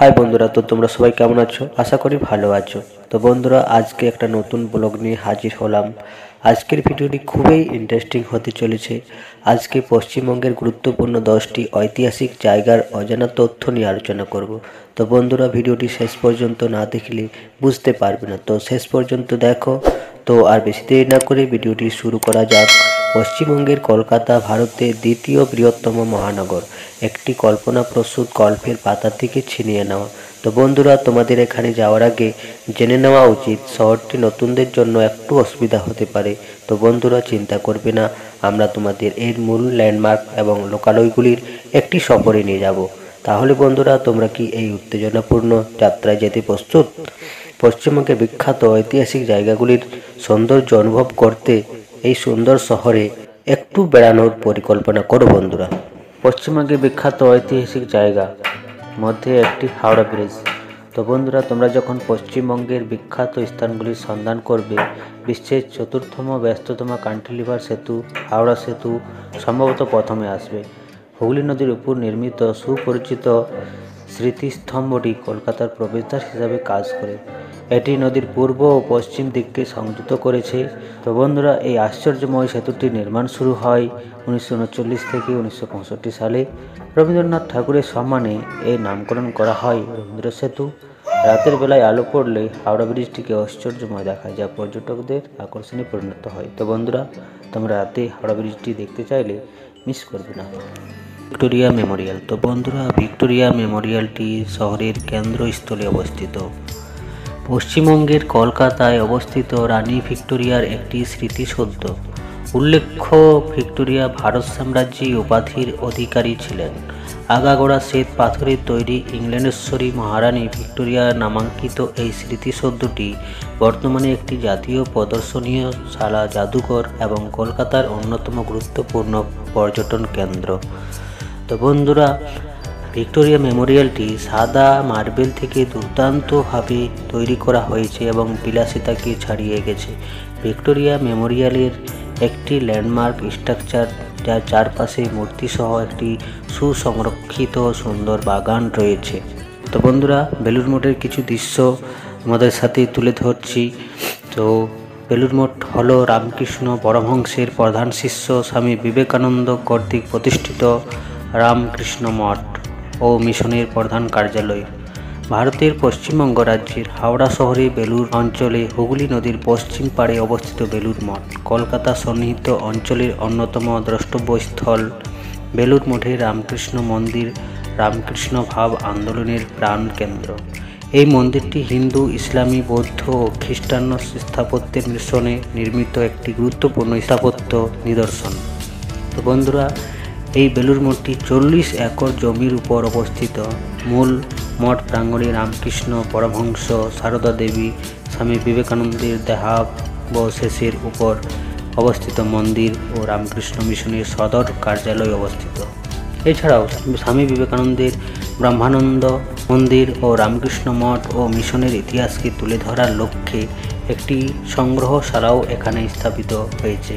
High বন্ধুরা, তো তোমরা সবাই কেমন আছো? আশা করি ভালো আছো। তো বন্ধুরা, আজকে একটা নতুন ব্লগ নিয়ে হাজির হলাম। আজকের ভিডিওটি খুবই ইন্টারেস্টিং হতে চলেছে। আজকে পশ্চিমবঙ্গের গুরুত্বপূর্ণ দশটি ঐতিহাসিক জায়গার অজানা তথ্য নিয়ে আলোচনা করব। তো বন্ধুরা, ভিডিওটি শেষ পর্যন্ত না দেখলে বুঝতে পারবে না। তো শেষ পর্যন্ত দেখো। তো আর বেশি দেরি না করে ভিডিওটি শুরু করা যাক। পশ্চিমবঙ্গের কলকাতা ভারতের দ্বিতীয় বৃহত্তম মহানগর। একটি কল্পনাপ্রসূত গল্পের পাতা থেকে ছিনিয়ে নেওয়া তো বন্ধুরা, তোমাদের এখানে যাওয়ার আগে জেনে নেওয়া উচিত, শহরটি নতুনদের জন্য একটু অসুবিধা হতে পারে। তো বন্ধুরা, চিন্তা করবে না, আমরা তোমাদের এর মূল ল্যান্ডমার্ক এবং লোকালয়গুলির একটি সফরে নিয়ে যাব। তাহলে বন্ধুরা, তোমরা কি এই উত্তেজনাপূর্ণ যাত্রায় যেতে প্রস্তুত? পশ্চিমবঙ্গের বিখ্যাত ঐতিহাসিক জায়গাগুলির সৌন্দর্য অনুভব করতে এই সুন্দর শহরে একটু বেড়ানোর পরিকল্পনা করো বন্ধুরা। পশ্চিমবঙ্গের বিখ্যাত ঐতিহাসিক জায়গা, মধ্যে একটি হাওড়া ব্রিজ তো বন্ধুরা, তোমরা যখন পশ্চিমবঙ্গের বিখ্যাত স্থানগুলির সন্ধান করবে, বিশ্বের চতুর্থম ব্যস্ততম কান্টিলিভার সেতু, হাওড়া সেতু সম্ভবত প্রথমে আসবে। হুগলি নদীর উপর নির্মিত সুপরিচিত স্মৃতিস্তম্ভটি কলকাতার প্রবেশদ্বার হিসাবে কাজ করে। এটি নদীর পূর্ব ও পশ্চিম দিককে সংযুক্ত করেছে। তো বন্ধুরা, এই আশ্চর্যময় সেতুটি নির্মাণ শুরু হয় উনিশশো উনচল্লিশ থেকে উনিশশো পঁয়ষট্টি সালে। রবীন্দ্রনাথ ঠাকুরের সম্মানে এই নামকরণ করা হয় রবীন্দ্র সেতু। রাতের বেলায় আলো পড়লে হাওড়া ব্রিজটিকে আশ্চর্যময় দেখায়, যা পর্যটকদের আকর্ষণে পরিণত হয়। তো বন্ধুরা, তোমরা রাতে হাওড়া ব্রিজটি দেখতে চাইলে মিস করবে না। ভিক্টোরিয়া মেমোরিয়াল। তো বন্ধুরা, ভিক্টোরিয়া মেমোরিয়ালটি শহরের কেন্দ্রস্থলে অবস্থিত। পশ্চিমবঙ্গের কলকাতায় অবস্থিত রানী ভিক্টোরিয়ার একটি স্মৃতিসৌধ। উল্লেখ্য, ভিক্টোরিয়া ভারত সাম্রাজ্যী উপাধির অধিকারী ছিলেন। আগাগোড়া শ্বেত পাথরের তৈরি ইংল্যান্ডেশ্বরী মহারানী ভিক্টোরিয়া নামাঙ্কিত এই স্মৃতিসৌধটি বর্তমানে একটি জাতীয় প্রদর্শনীয় শালা, জাদুঘর এবং কলকাতার অন্যতম গুরুত্বপূর্ণ পর্যটন কেন্দ্র। তো বন্ধুরা ভিক্টোরিয়া মেমোরিয়ালটি সাদা মার্বেল থেকে দুর্দান্তভাবে তৈরি করা হয়েছে এবং বিলাসিতাকে ছাড়িয়ে গেছে। ভিক্টোরিয়া মেমোরিয়ালের একটি ল্যান্ডমার্ক স্ট্রাকচার যার চারপাশে মূর্তিসহ একটি সুসংরক্ষিত সুন্দর বাগান রয়েছে। তো বন্ধুরা বেলুর মঠের কিছু দৃশ্য আমাদের সাথে তুলে ধরছি। তো বেলুর মঠ হল রামকৃষ্ণ পরমহংসের প্রধান শিষ্য স্বামী বিবেকানন্দ কর্তৃক প্রতিষ্ঠিত রামকৃষ্ণ মঠ। ও মিশনের প্রধান কার্যালয়। ভারতের পশ্চিমবঙ্গ রাজ্যের হাওড়া শহরে বেলুর অঞ্চলে হুগলি নদীর পশ্চিম পাড়ে অবস্থিত বেলুর মঠ। কলকাতা সন্নিহিত অঞ্চলের অন্যতম দ্রষ্টব্যস্থল বেলুর মঠে রামকৃষ্ণ মন্দির, রামকৃষ্ণ ভাব আন্দোলনের প্রাণ কেন্দ্র। এই মন্দিরটি হিন্দু, ইসলামী, বৌদ্ধ ও খ্রিস্টান স্থাপত্যের মিশ্রণে নির্মিত একটি গুরুত্বপূর্ণ স্থাপত্য নিদর্শন। তো বন্ধুরা এই বেলুর মঠটি চল্লিশ একর জমির উপর অবস্থিত। মূল মঠ প্রাঙ্গণে রামকৃষ্ণ পরমহংস, সারদা দেবী, স্বামী বিবেকানন্দের দেহাবশেষের উপর অবস্থিত মন্দির ও রামকৃষ্ণ মিশনের সদর কার্যালয় অবস্থিত। এছাড়াও স্বামী বিবেকানন্দের ব্রহ্মানন্দ মন্দির ও রামকৃষ্ণ মঠ ও মিশনের ইতিহাসকে তুলে ধরার লক্ষ্যে একটি সংগ্রহশালাও এখানে স্থাপিত হয়েছে।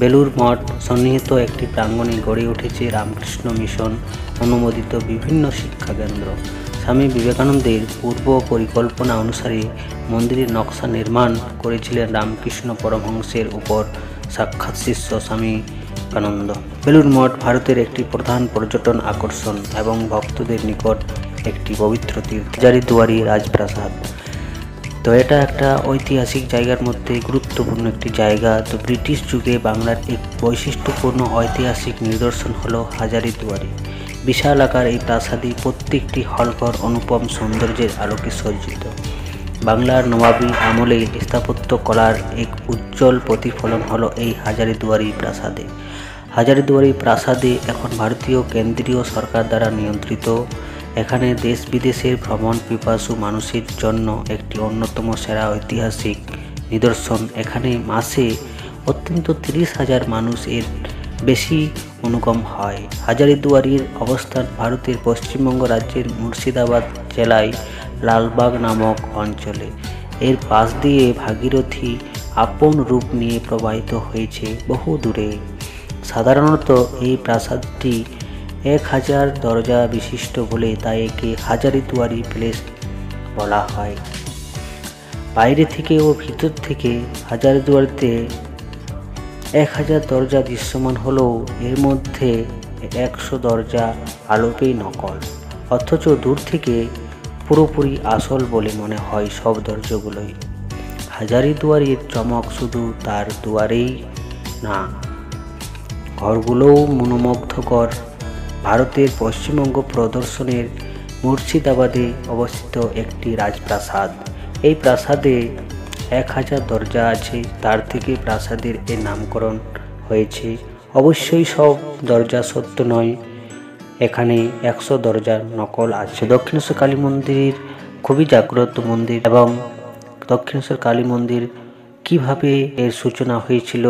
বেলুর মঠ সন্নিহিত একটি প্রাঙ্গণে গড়ে উঠেছে রামকৃষ্ণ মিশন, অনুমোদিত বিভিন্ন শিক্ষা কেন্দ্র। স্বামী বিবেকানন্দের পূর্ব পরিকল্পনা অনুসারে মন্দিরের নকশা নির্মাণ করেছিলেন রামকৃষ্ণ পরমহংসের উপর সাক্ষাৎ শিষ্য স্বামী বিবেকানন্দ। বেলুর মঠ ভারতের একটি প্রধান পর্যটন আকর্ষণ এবং ভক্তদের নিকট একটি পবিত্র তীর্থ। দুয়ারি রাজপ্রাসাদ। তো এটা একটা ঐতিহাসিক জায়গার মধ্যে গুরুত্বপূর্ণ একটি জায়গা। তো ব্রিটিশ যুগে বাংলার এক বৈশিষ্ট্যপূর্ণ ঐতিহাসিক নিদর্শন হলো হাজারিদুয়ারি বিশাল আকার এই প্রাসাদী প্রত্যেকটি হলঘর, অনুপম সৌন্দর্যের আলোকে সজ্জিত। বাংলার নবাবী আমলে স্থাপত্য কলার এক উজ্জ্বল প্রতিফলন হলো এই হাজারিদুয়ারি প্রাসাদে। হাজারিদুয়ারি প্রাসাদে এখন ভারতীয় কেন্দ্রীয় সরকার দ্বারা নিয়ন্ত্রিত। এখানে দেশ বিদেশের ভ্রমণ পিপাসু মানুষের জন্য একটি অন্যতম সেরা ঐতিহাসিক নিদর্শন। এখানে মাসে অত্যন্ত তিরিশ হাজার মানুষ এর বেশি অনুগম হয়। হাজারিদুয়ারির অবস্থান ভারতের পশ্চিমবঙ্গ রাজ্যের মুর্শিদাবাদ জেলায় লালবাগ নামক অঞ্চলে। এর পাশ দিয়ে ভাগীরথী আপন রূপ নিয়ে প্রবাহিত হয়েছে বহু দূরে সাধারণত এই প্রাসাদটি এক হাজার দরজা বিশিষ্ট বলে তাই একে হাজারি হাজারিদুয়ারি প্লেস বলা হয়। বাইরে থেকে ও ভিতর থেকে হাজারদুয়ারিতে এক হাজার দরজা দৃশ্যমান হলেও এর মধ্যে একশো দরজা আলোপেই নকল। অথচ দূর থেকে পুরোপুরি আসল বলে মনে হয় সব দরজাগুলোই। হাজারিদুয়ারির চমক শুধু তার দুয়ারেই না, ঘরগুলোও মনোমুগ্ধকর। ভারতের পশ্চিমবঙ্গ প্রদর্শনের মুর্শিদাবাদে অবস্থিত একটি রাজপ্রাসাদ। এই প্রাসাদে এক হাজার দরজা আছে, তার থেকে প্রাসাদের এর নামকরণ হয়েছে। অবশ্যই সব দরজা সত্য নয়, এখানে একশো দরজার নকল আছে। দক্ষিণেশ্বর কালী মন্দির খুবই জাগ্রত মন্দির এবং দক্ষিণেশ্বর কালী মন্দির কীভাবে এর সূচনা হয়েছিল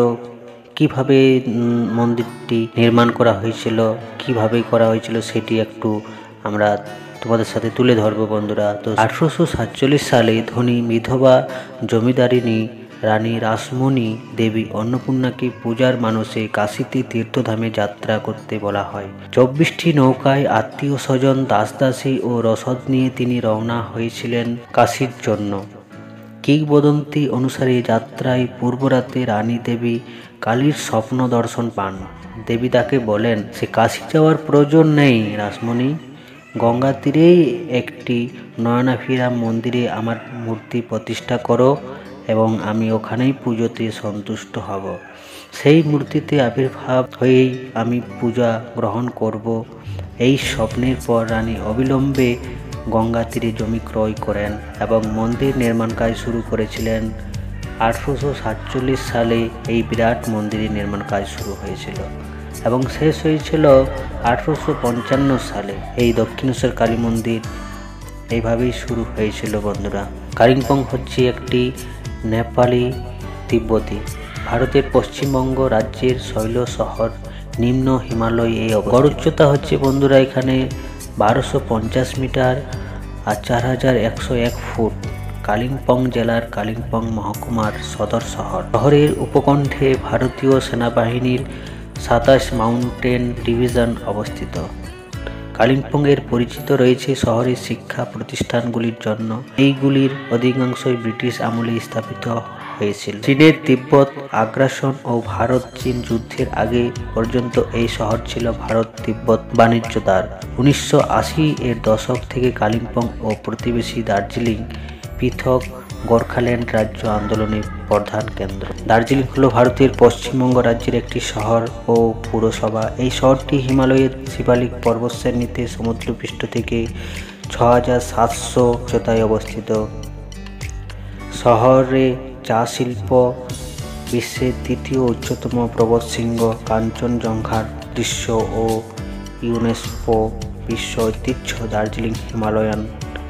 কীভাবে মন্দিরটি নির্মাণ করা হয়েছিল, কীভাবে করা হয়েছিল সেটি একটু আমরা তোমাদের সাথে তুলে ধরবো বন্ধুরা। তো আঠারোশো সাতচল্লিশ সালে ধনী বিধবা জমিদারিনী রানী রাসমণি দেবী অন্নপূর্ণাকে পূজার মানুষে কাশীতে তীর্থধামে যাত্রা করতে বলা হয়। চব্বিশটি নৌকায় আত্মীয় স্বজন, দাসদাসী ও রসদ নিয়ে তিনি রওনা হয়েছিলেন কাশীর জন্য। কিংবদন্তি অনুসারে যাত্রায় পূর্বরাতে রানী দেবী কালীর স্বপ্ন দর্শন পান। দেবী তাকে বলেন, সে কাশি যাওয়ার প্রয়োজন নেই রাসমণি। গঙ্গা তীরেই একটি নয়নাফিরা মন্দিরে আমার মূর্তি প্রতিষ্ঠা করো এবং আমি ওখানেই পুজোতে সন্তুষ্ট হব। সেই মূর্তিতে আবির্ভাব হয়েই আমি পূজা গ্রহণ করব। এই স্বপ্নের পর রানী অবিলম্বে গঙ্গা তীরে জমি ক্রয় করেন এবং মন্দির নির্মাণ কাজ শুরু করেছিলেন। আঠারোশো সাতচল্লিশ সালে এই বিরাট মন্দিরের নির্মাণ কাজ শুরু হয়েছিল এবং শেষ হয়েছিল আঠারোশো পঞ্চান্ন সালে। এই দক্ষিণেশ্বর কালী মন্দির এইভাবেই শুরু হয়েছিল বন্ধুরা। কালিম্পং হচ্ছে একটি নেপালি তিব্বতী। ভারতের পশ্চিমবঙ্গ রাজ্যের শৈল শহর নিম্ন হিমালয় এই গড় উচ্চতা হচ্ছে বন্ধুরা এখানে বারোশো পঞ্চাশ মিটার আর চার হাজার একশো এক ফুট। কালিম্পং জেলার কালিম্পং মহকুমার সদর শহর। শহরের উপকণ্ঠে ভারতীয় সেনাবাহিনীর সাতাশ মাউন্টেন ডিভিশন অবস্থিত। কালিম্পংয়ের পরিচিত রয়েছে শহরের শিক্ষা প্রতিষ্ঠানগুলির জন্য। এইগুলির অধিকাংশই ব্রিটিশ আমলে স্থাপিত হয়েছিল। চীনের তিব্বত আগ্রাসন ও ভারত চীন যুদ্ধের আগে পর্যন্ত এই শহর ছিল ভারত তিব্বত বাণিজ্য দ্বার। উনিশশো আশি এর দশক থেকে কালিম্পং ও প্রতিবেশী দার্জিলিং পৃথক গোর্খাল্যান্ড রাজ্য আন্দোলনের প্রধান কেন্দ্র। দার্জিলিং হল ভারতের পশ্চিমবঙ্গ রাজ্যের একটি শহর ও পুরসভা। এই শহরটি হিমালয়ের শিবালিক পর্বতশ্রেণীতে সমুদ্রপৃষ্ঠ থেকে ছ হাজার সাতশো উচ্চতায় অবস্থিত। শহরে চা শিল্প, বিশ্বের তৃতীয় উচ্চতম পর্বতশৃঙ্গ, কাঞ্চনজঙ্ঘার দৃশ্য ও ইউনেস্কো বিশ্ব ঐতিহ্য, দার্জিলিং হিমালয়ান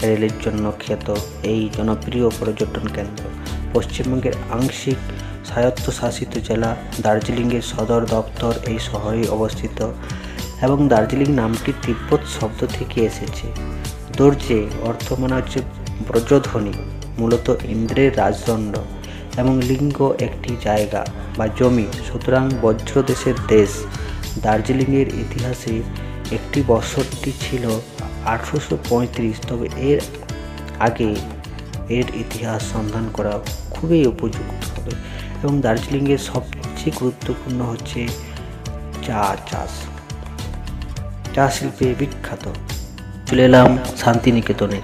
রেলের জন্য খ্যাত এই জনপ্রিয় পর্যটন কেন্দ্র। পশ্চিমবঙ্গের আংশিক স্বায়ত্তশাসিত জেলা দার্জিলিংয়ের সদর দপ্তর এই শহরে অবস্থিত এবং দার্জিলিং নামটি তিব্বত শব্দ থেকে এসেছে। দর্জে অর্থ মানে হচ্ছে ব্রজধ্বনি মূলত ইন্দ্রের রাজদণ্ড এবং লিঙ্গ একটি জায়গা বা জমি। সুতরাং বজ্রদেশের দেশ দার্জিলিংয়ের ইতিহাসে একটি বছরটি ছিল আঠেরোশো পঁয়ত্রিশ, তবে এর আগে এর ইতিহাস সন্ধান করা খুবই উপযুক্ত হবে। এবং দার্জিলিংয়ের সবচেয়ে গুরুত্বপূর্ণ হচ্ছে চা চাষ। চা শিল্পে বিখ্যাত। চলে এলাম শান্তিনিকেতনে।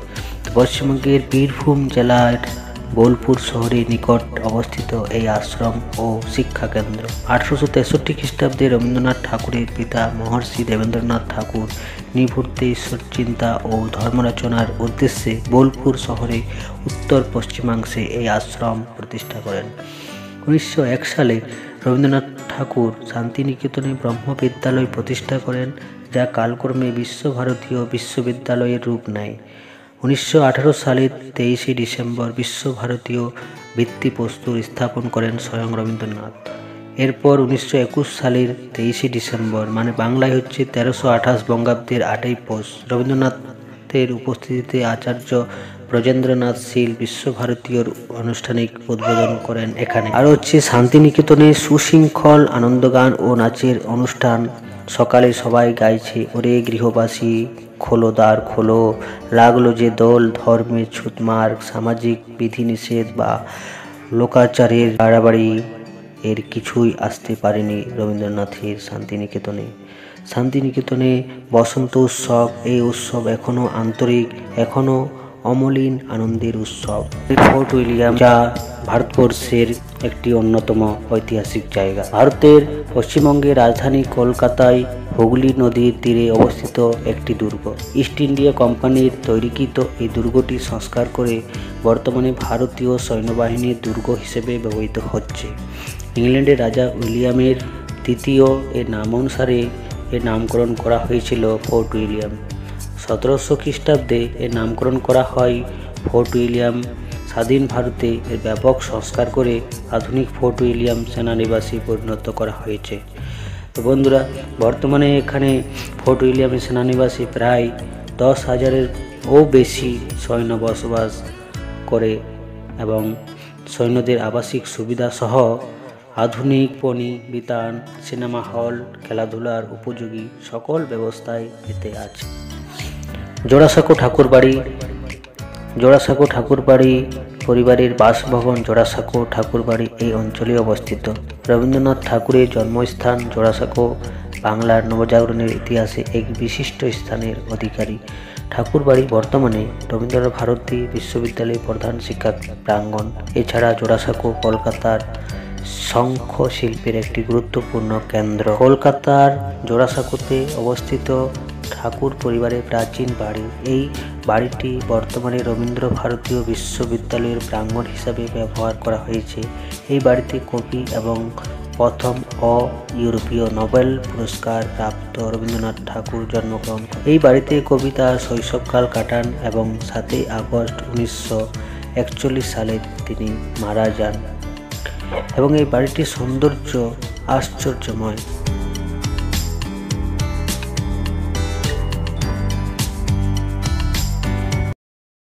পশ্চিমবঙ্গের বীরভূম জেলার বোলপুর শহরের নিকট অবস্থিত এই আশ্রম ও শিক্ষা কেন্দ্র। আঠারোশো তেষট্টি খ্রিস্টাব্দে রবীন্দ্রনাথ ঠাকুরের পিতা মহর্ষি দেবেন্দ্রনাথ ঠাকুর নিভূর্তে ঈশ্বর চিন্তা ও ধর্মরচনার উদ্দেশ্যে বোলপুর শহরে উত্তর পশ্চিমাংশে এই আশ্রম প্রতিষ্ঠা করেন। উনিশশো এক সালে রবীন্দ্রনাথ ঠাকুর শান্তিনিকেতনে ব্রহ্ম বিদ্যালয় প্রতিষ্ঠা করেন, যা কালক্রমে বিশ্বভারতীয় বিশ্ববিদ্যালয়ের রূপ নেয়। উনিশশো আঠারো সালের তেইশে ডিসেম্বর বিশ্বভারতীয় ভিত্তি ভিত্তিপ্রস্তর স্থাপন করেন স্বয়ং রবীন্দ্রনাথ। এরপর উনিশশো একুশ সালের তেইশে ডিসেম্বর মানে বাংলায় হচ্ছে তেরোশো আঠাশ বঙ্গাব্দের আটই পৌষ রবীন্দ্রনাথের উপস্থিতিতে আচার্য ব্রজেন্দ্রনাথ শীল বিশ্বভারতীয়র আনুষ্ঠানিক উদ্বোধন করেন এখানে। আর হচ্ছে শান্তিনিকেতনে সুশৃঙ্খল আনন্দগান ও নাচের অনুষ্ঠান সকালে সবাই গাইছে, ওরে গৃহবাসী। খোলো দ্বার খোলো। লাগল যে দোল, ধর্মের ছুতমার সামাজিক বিধিনিষেধ বা লোকাচারের বাড়াবাড়ি এর কিছুই আসতে পারেনি রবীন্দ্রনাথের শান্তিনিকেতনে। শান্তিনিকেতনে বসন্ত উৎসব, এই উৎসব এখনও আন্তরিক, এখনও অমলিন আনন্দের উৎসব। ফোর্ট উইলিয়াম যা ভারতবর্ষের একটি অন্যতম ঐতিহাসিক জায়গা। ভারতের পশ্চিমবঙ্গের রাজধানী কলকাতায় হুগলি নদীর তীরে অবস্থিত একটি দুর্গ। ইস্ট ইন্ডিয়া কোম্পানির তৈরিকৃত এই দুর্গটি সংস্কার করে বর্তমানে ভারতীয় সৈন্যবাহিনীর দুর্গ হিসেবে ব্যবহৃত হচ্ছে। ইংল্যান্ডের রাজা উইলিয়ামের তৃতীয় এর নাম অনুসারে এর নামকরণ করা হয়েছিল ফোর্ট উইলিয়াম। সতেরোশো খ্রিস্টাব্দে এর নামকরণ করা হয় ফোর্ট উইলিয়াম। স্বাধীন ভারতে এর ব্যাপক সংস্কার করে আধুনিক ফোর্ট উইলিয়াম সেনানিবাসে পরিণত করা হয়েছে। তো বন্ধুরা, বর্তমানে এখানে ফোর্ট উইলিয়ামের সেনানিবাসে প্রায় দশ হাজারের ও বেশি সৈন্য বসবাস করে এবং সৈন্যদের আবাসিক সুবিধা সহ আধুনিক পণি, বিতান, সিনেমা হল, খেলাধুলার উপযোগী সকল ব্যবস্থায় এতে আছে। জোড়াসাঁকো ঠাকুরবাড়ি জোড়াসাঁকো ঠাকুরবাড়ি পরিবারের বাসভবন জোড়াসাঁকো ঠাকুরবাড়ি এই অঞ্চলে অবস্থিত। রবীন্দ্রনাথ ঠাকুরের জন্মস্থান জোড়াসাঁকো, বাংলার নবজাগরণের ইতিহাসে এক বিশিষ্ট স্থানের অধিকারী। ঠাকুরবাড়ি বর্তমানে রবীন্দ্রনাথ ভারতী বিশ্ববিদ্যালয়ের প্রধান শিক্ষা প্রাঙ্গণ। এছাড়া জোড়াসাঁকো কলকাতার শঙ্খ শিল্পের একটি গুরুত্বপূর্ণ কেন্দ্র। কলকাতার জোড়াসাঁকোতে অবস্থিত ঠাকুর পরিবারের প্রাচীন বাড়ি। এই বাড়িটি বর্তমানে রবীন্দ্র ভারতীয় বিশ্ববিদ্যালয়ের প্রাঙ্গণ হিসাবে ব্যবহার করা হয়েছে। এই বাড়িতে কবি এবং প্রথম অ ইউরোপীয় নোবেল পুরস্কার প্রাপ্ত রবীন্দ্রনাথ ঠাকুর জন্মগ্রহণ করেন। এই বাড়িতে কবি তার শৈশবকাল কাটান এবং সাতই আগস্ট উনিশশো একচল্লিশ সালে তিনি মারা যান। এবং এই বাড়িটির সৌন্দর্য আশ্চর্যময়।